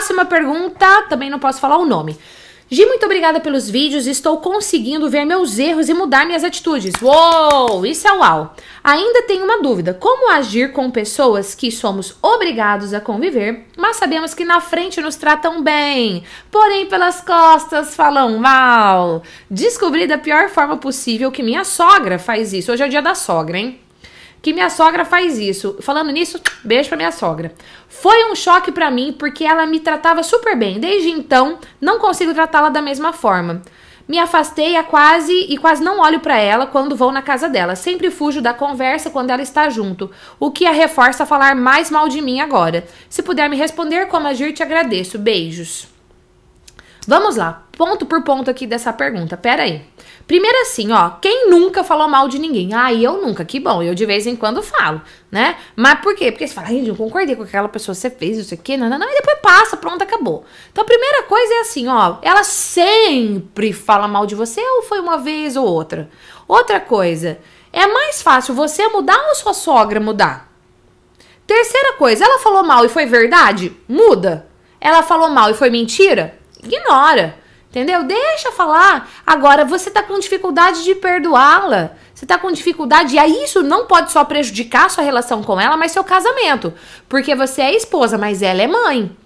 Próxima pergunta, também não posso falar o nome. Gi, muito obrigada pelos vídeos. Estou conseguindo ver meus erros e mudar minhas atitudes. Uou, isso é uau. Ainda tenho uma dúvida: como agir com pessoas que somos obrigados a conviver, mas sabemos que na frente nos tratam bem, porém pelas costas falam mal? Descobri da pior forma possível que minha sogra faz isso. Hoje é o dia da sogra, hein? Que minha sogra faz isso. Falando nisso, beijo pra minha sogra. Foi um choque para mim porque ela me tratava super bem. Desde então, não consigo tratá-la da mesma forma. Me afastei a quase e quase não olho para ela quando vou na casa dela. Sempre fujo da conversa quando ela está junto, o que a reforça a falar mais mal de mim agora. Se puder me responder como agir, te agradeço. Beijos. Vamos lá, ponto por ponto aqui dessa pergunta. Pera aí. Primeiro assim, ó, quem nunca falou mal de ninguém? Ah, eu nunca, que bom, eu de vez em quando falo, né? Mas por quê? Porque você fala, eu concordei com aquela pessoa, você fez isso aqui, não, não, não, e depois passa, pronto, acabou. Então a primeira coisa é assim, ó, ela sempre fala mal de você ou foi uma vez ou outra? Outra coisa, é mais fácil você mudar ou sua sogra mudar? Terceira coisa, ela falou mal e foi verdade? Muda. Ela falou mal e foi mentira? Ignora. Entendeu? Deixa falar. Agora, você tá com dificuldade de perdoá-la. Você tá com dificuldade. E aí, isso não pode só prejudicar sua relação com ela, mas seu casamento. Porque você é esposa, mas ela é mãe.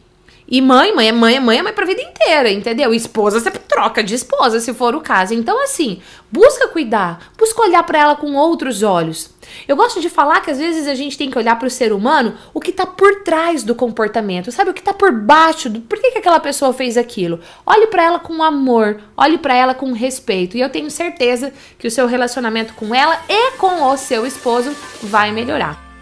E mãe, mãe é mãe, é mãe é mãe pra vida inteira, entendeu? Esposa, você troca de esposa, se for o caso. Então, assim, busca cuidar, busca olhar para ela com outros olhos. Eu gosto de falar que às vezes a gente tem que olhar para o ser humano o que tá por trás do comportamento, sabe? O que tá por baixo do por que, que aquela pessoa fez aquilo. Olhe para ela com amor, olhe para ela com respeito. E eu tenho certeza que o seu relacionamento com ela e com o seu esposo vai melhorar.